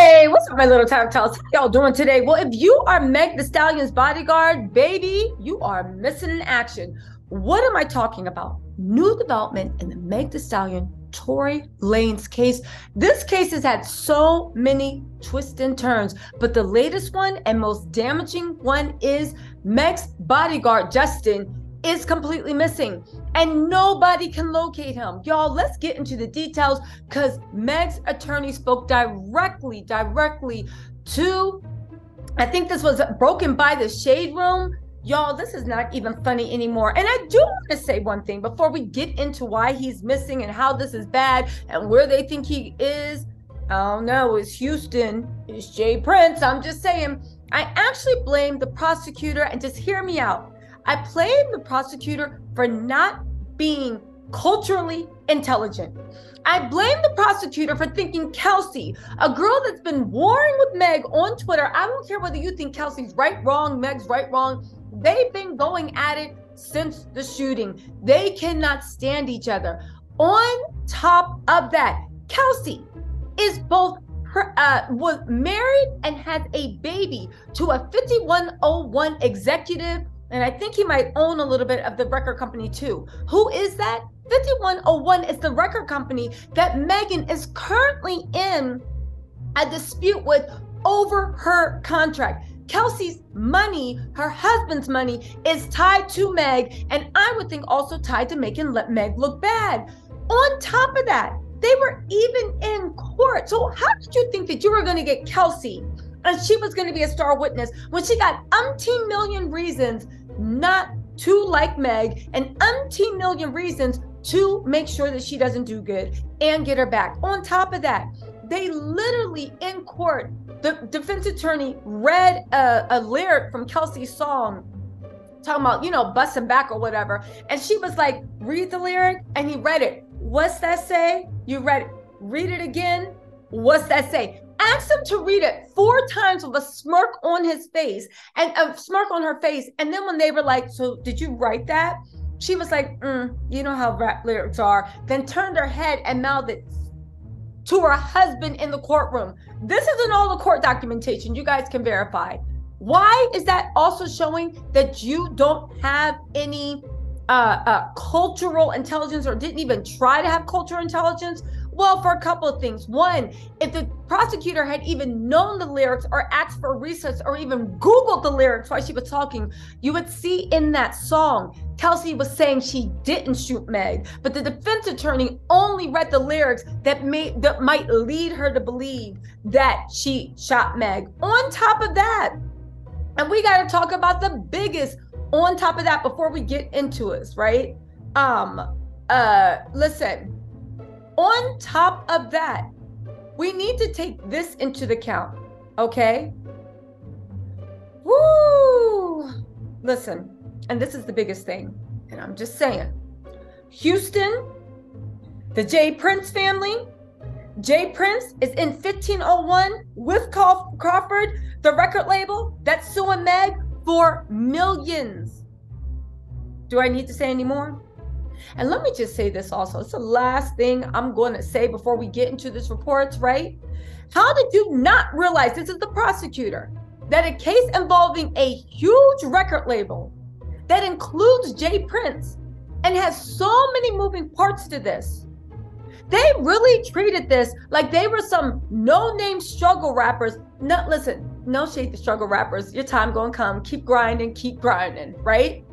Hey, what's up, my little tactiles? How y'all doing today? Well, if you are Meg Thee Stallion's bodyguard, baby, you are missing in action. What am I talking about? New development in the Meg Thee Stallion Tory Lanez case. This case has had so many twists and turns, but the latest one and most damaging one is Meg's bodyguard, Justin, is completely missing and nobody can locate him. Y'all, let's get into the details because Meg's attorney spoke directly, directly to, I think this was broken by the shade room. Y'all, this is not even funny anymore. And I do want to say one thing before we get into why he's missing and how this is bad and where they think he is. Oh no, it's Houston, it's J. Prince. I'm just saying, I actually blame the prosecutor and just hear me out. I blame the prosecutor for not being culturally intelligent. I blame the prosecutor for thinking Kelsey, a girl that's been warring with Meg on Twitter. I don't care whether you think Kelsey's right, wrong, Meg's right, wrong. They've been going at it since the shooting. They cannot stand each other. On top of that, Kelsey is both her uh, was married and has a baby to a 5101 executive and I think he might own a little bit of the record company too. Who is that? 5101 is the record company that Megan is currently in a dispute with over her contract. Kelsey's money, her husband's money, is tied to Meg, and I would think also tied to making let Meg look bad. On top of that, they were even in court. So how did you think that you were going to get Kelsey and she was going to be a star witness when she got umpteen million reasons not to like Meg and umpteen million reasons to make sure that she doesn't do good and get her back. On top of that, they literally in court, the defense attorney read a, a lyric from Kelsey's song talking about, you know, busting back or whatever. And she was like, read the lyric. And he read it. What's that say? You read it. Read it again. What's that say? Asked him to read it four times with a smirk on his face and a smirk on her face. And then when they were like, So did you write that? She was like, mm, You know how rap lyrics are. Then turned her head and mouthed to her husband in the courtroom. This isn't all the court documentation. You guys can verify. Why is that also showing that you don't have any uh, uh, cultural intelligence or didn't even try to have cultural intelligence? Well, for a couple of things. One, if the prosecutor had even known the lyrics or asked for research or even Googled the lyrics while she was talking, you would see in that song, Kelsey was saying she didn't shoot Meg, but the defense attorney only read the lyrics that may that might lead her to believe that she shot Meg. On top of that, and we got to talk about the biggest on top of that before we get into this, right? Um, uh, listen, on top of that, we need to take this into the count, okay? Woo! Listen, and this is the biggest thing, and I'm just saying Houston, the J. Prince family, J. Prince is in 1501 with Crawford, the record label that's suing Meg for millions. Do I need to say any more? And let me just say this also. It's the last thing I'm going to say before we get into this report, right? How did you not realize this is the prosecutor that a case involving a huge record label that includes J. Prince and has so many moving parts to this? They really treated this like they were some no-name struggle rappers. No, listen, no shade to struggle rappers. Your time gonna come. Keep grinding, keep grinding, right?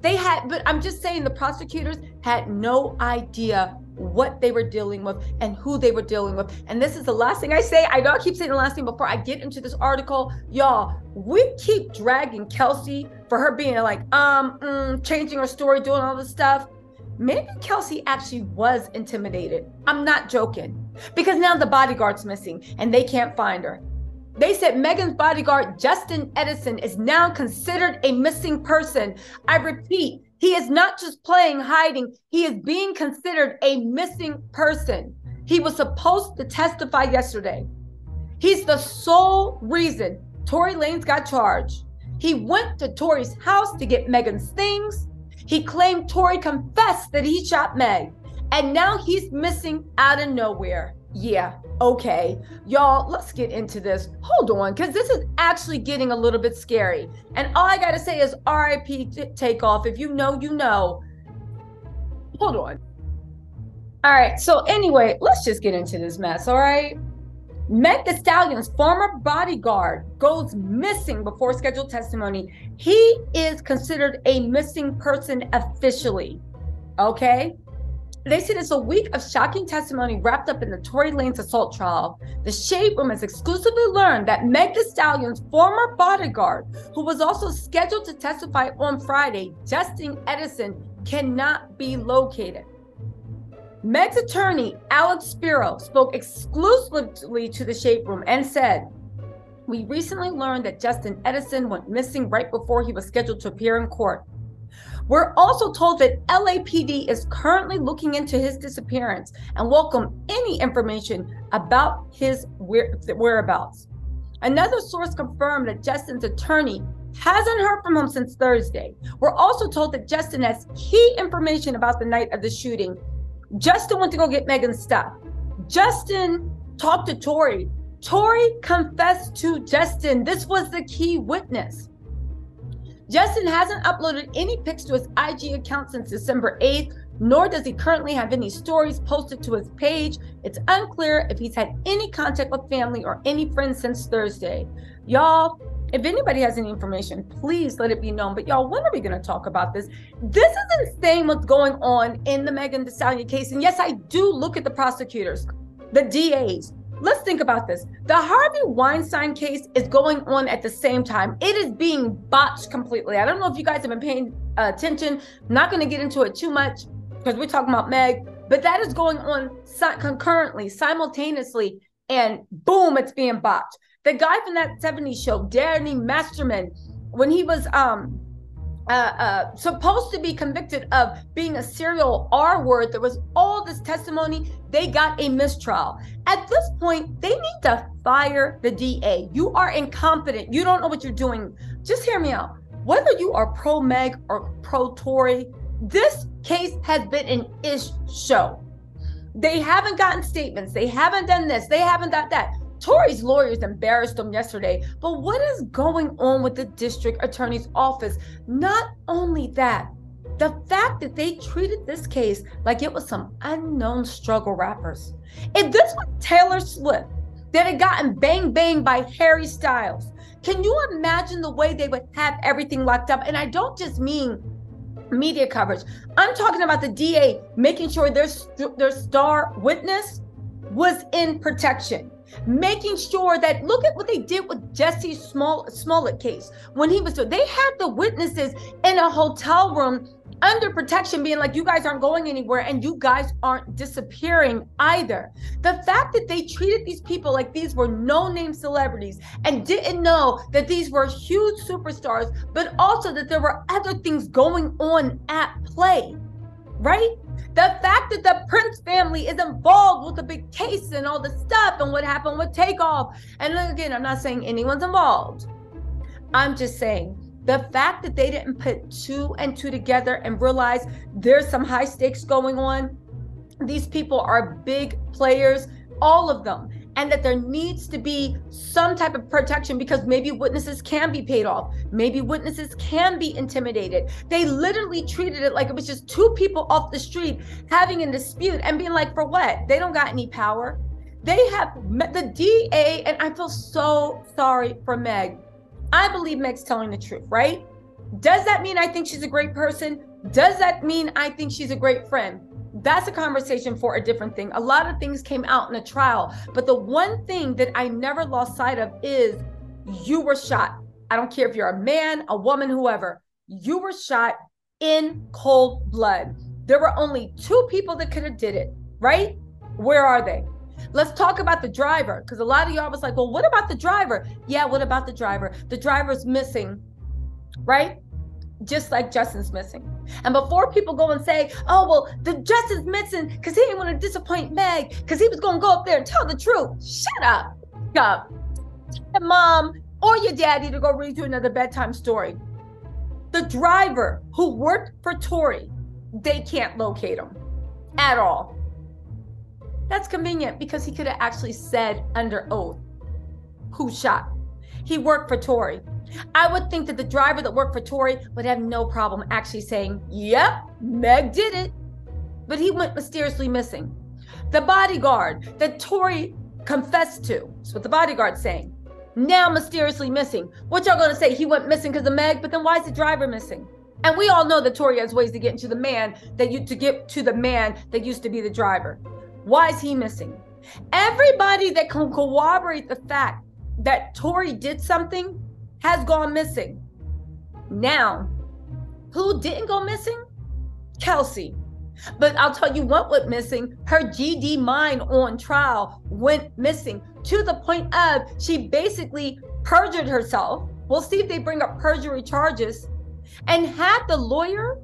They had, but I'm just saying the prosecutors had no idea what they were dealing with and who they were dealing with. And this is the last thing I say. I I keep saying the last thing before I get into this article. Y'all, we keep dragging Kelsey for her being like, um, mm, changing her story, doing all this stuff. Maybe Kelsey actually was intimidated. I'm not joking. Because now the bodyguard's missing and they can't find her. They said Megan's bodyguard, Justin Edison, is now considered a missing person. I repeat, he is not just playing hiding, he is being considered a missing person. He was supposed to testify yesterday. He's the sole reason Tory Lanez got charged. He went to Tory's house to get Megan's things. He claimed Tory confessed that he shot Meg. And now he's missing out of nowhere. Yeah, okay. Y'all, let's get into this. Hold on, because this is actually getting a little bit scary. And all I got to say is RIP takeoff. If you know, you know. Hold on. All right, so anyway, let's just get into this mess, all right? Meg Thee Stallion's former bodyguard goes missing before scheduled testimony. He is considered a missing person officially. Okay? They said it's a week of shocking testimony wrapped up in the Tory Lanez assault trial. The Shade Room has exclusively learned that Meg Thee Stallion's former bodyguard, who was also scheduled to testify on Friday, Justin Edison, cannot be located. Meg's attorney, Alex Spiro, spoke exclusively to the Shade Room and said, We recently learned that Justin Edison went missing right before he was scheduled to appear in court. We're also told that LAPD is currently looking into his disappearance and welcome any information about his whereabouts. Another source confirmed that Justin's attorney hasn't heard from him since Thursday. We're also told that Justin has key information about the night of the shooting Justin went to go get Megan's stuff. Justin talked to Tory. Tory confessed to Justin. This was the key witness. Justin hasn't uploaded any pics to his IG account since December 8th, nor does he currently have any stories posted to his page. It's unclear if he's had any contact with family or any friends since Thursday. Y'all, if anybody has any information, please let it be known. But y'all, when are we going to talk about this? This is insane what's going on in the Megan Thee Stallion case. And yes, I do look at the prosecutors, the DAs. Let's think about this. The Harvey Weinstein case is going on at the same time. It is being botched completely. I don't know if you guys have been paying uh, attention. I'm not going to get into it too much because we're talking about Meg, but that is going on concurrently, simultaneously, and boom, it's being botched. The guy from that 70s show, Danny Masterson, when he was um uh, uh, supposed to be convicted of being a serial R word. There was all this testimony. They got a mistrial. At this point, they need to fire the DA. You are incompetent. You don't know what you're doing. Just hear me out. Whether you are pro Meg or pro Tory, this case has been an ish show. They haven't gotten statements. They haven't done this. They haven't done that. Tory's lawyers embarrassed them yesterday. But what is going on with the district attorney's office? Not only that, the fact that they treated this case like it was some unknown struggle rappers. If this was Taylor Swift that had gotten bang bang by Harry Styles, can you imagine the way they would have everything locked up? And I don't just mean media coverage. I'm talking about the DA making sure their their star witness was in protection making sure that look at what they did with Jussie Small Smollett case. When he was they had the witnesses in a hotel room under protection being like you guys aren't going anywhere and you guys aren't disappearing either. The fact that they treated these people like these were no-name celebrities and didn't know that these were huge superstars but also that there were other things going on at play right the fact that the Prince family is involved with the big case and all the stuff and what happened with Takeoff. And again, I'm not saying anyone's involved. I'm just saying the fact that they didn't put two and two together and realize there's some high stakes going on. These people are big players, all of them and that there needs to be some type of protection because maybe witnesses can be paid off. Maybe witnesses can be intimidated. They literally treated it like it was just two people off the street having a dispute and being like, for what? They don't got any power. They have met the DA, and I feel so sorry for Meg. I believe Meg's telling the truth, right? Does that mean I think she's a great person? Does that mean I think she's a great friend? That's a conversation for a different thing. A lot of things came out in a trial, but the one thing that I never lost sight of is you were shot. I don't care if you're a man, a woman, whoever, you were shot in cold blood. There were only two people that could have did it, right? Where are they? Let's talk about the driver because a lot of y'all was like, well, what about the driver? Yeah, what about the driver? The driver's missing, right? Just like Justin's missing. And before people go and say, oh, well, the Justin's missing because he didn't want to disappoint Meg because he was going to go up there and tell the truth. Shut up. Up. Your mom or your daddy to go read you another bedtime story. The driver who worked for Tory, they can't locate him at all. That's convenient because he could have actually said under oath who shot. He worked for Tory. I would think that the driver that worked for Tory would have no problem actually saying, Yep, Meg did it. But he went mysteriously missing. The bodyguard that Tory confessed to, that's what the bodyguard's saying, now mysteriously missing. What y'all gonna say? He went missing because of Meg, but then why is the driver missing? And we all know that Tory has ways to get into the man that you to get to the man that used to be the driver. Why is he missing? Everybody that can corroborate the fact that Tory did something has gone missing. Now, who didn't go missing? Kelsey. But I'll tell you what went missing. Her GD mind on trial went missing to the point of she basically perjured herself. We'll see if they bring up perjury charges. And had the lawyer,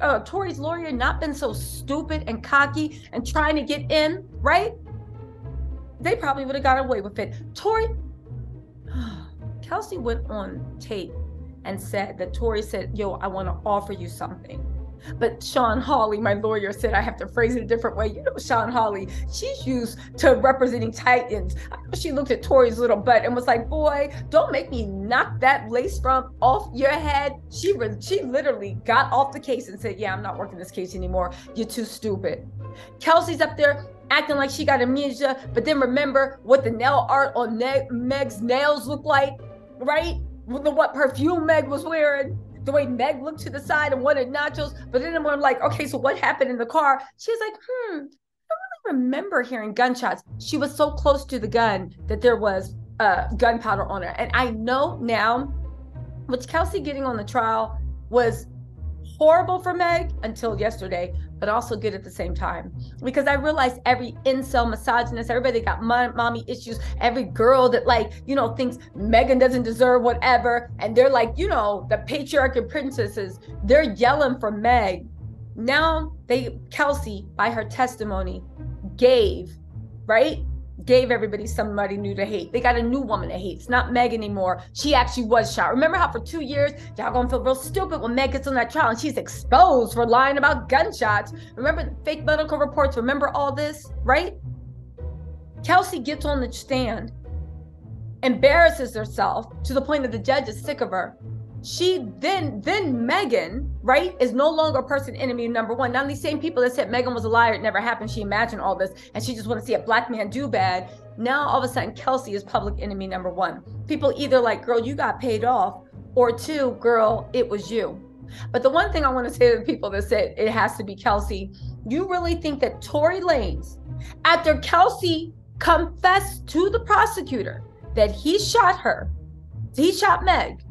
uh, Tory's lawyer, not been so stupid and cocky and trying to get in, right? They probably would have got away with it. Tory, Kelsey went on tape and said that Tory said, Yo, I want to offer you something. But Shawn Holley, my lawyer, said I have to phrase it a different way. You know, Shawn Holley, she's used to representing Titans. She looked at Tory's little butt and was like, "Boy, don't make me knock that lace front off your head." She was, she literally got off the case and said, "Yeah, I'm not working this case anymore. You're too stupid." Kelsey's up there acting like she got amnesia, but then remember what the nail art on Meg's nails look like, right? The, What perfume Meg was wearing the way Meg looked to the side and wanted nachos. But then I'm like, okay, so what happened in the car? She was like, hmm, I don't really remember hearing gunshots. She was so close to the gun that there was uh, gunpowder on her. And I know now, which Kelsey getting on the trial was horrible for Meg until yesterday, but also good at the same time. Because I realized every incel misogynist, everybody got mommy issues, every girl that like, you know, thinks Megan doesn't deserve whatever. And they're like, you know, the patriarch and princesses, they're yelling for Meg. Now they, Kelsey, by her testimony, gave, right? Gave everybody somebody new to hate. They got a new woman to hate. It's not Meg anymore. She actually was shot. Remember how for two years y'all gonna feel real stupid when Meg gets on that trial and she's exposed for lying about gunshots. Remember the fake medical reports? Remember all this, right? Kelsey gets on the stand, embarrasses herself to the point that the judge is sick of her she then then Megan, right, is no longer person enemy number one. Now these same people that said Megan was a liar, it never happened. She imagined all this, and she just want to see a black man do bad. Now all of a sudden, Kelsey is public enemy number one. People either like, girl, you got paid off, or two, girl, it was you. But the one thing I want to say to the people that said it has to be Kelsey, you really think that Tory Lanez, after Kelsey confessed to the prosecutor that he shot her, he shot Meg,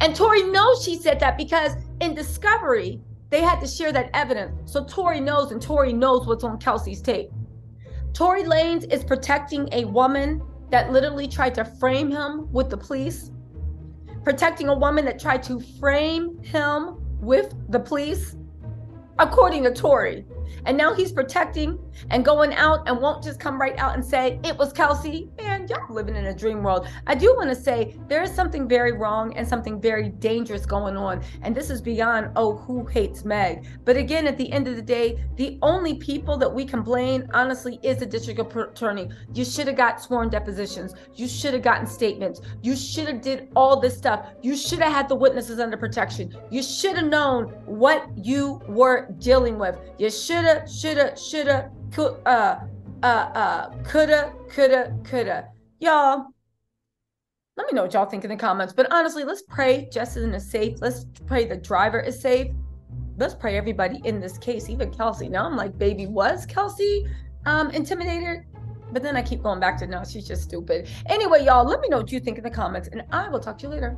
and Tory knows she said that because in Discovery, they had to share that evidence. So Tory knows, and Tory knows what's on Kelsey's tape. Tory Lanez is protecting a woman that literally tried to frame him with the police, protecting a woman that tried to frame him with the police, according to Tory. And now he's protecting and going out and won't just come right out and say, it was Kelsey. Man, y'all living in a dream world. I do want to say there is something very wrong and something very dangerous going on. And this is beyond, oh, who hates Meg? But again, at the end of the day, the only people that we can blame, honestly, is the district attorney. You should have got sworn depositions. You should have gotten statements. You should have did all this stuff. You should have had the witnesses under protection. You should have known what you were dealing with. You should have shoulda, shoulda, could, uh, uh, uh, coulda, coulda, coulda. Y'all, let me know what y'all think in the comments. But honestly, let's pray Justin is safe. Let's pray the driver is safe. Let's pray everybody in this case, even Kelsey. Now I'm like, baby, was Kelsey um, intimidated? But then I keep going back to no, she's just stupid. Anyway, y'all, let me know what you think in the comments, and I will talk to you later.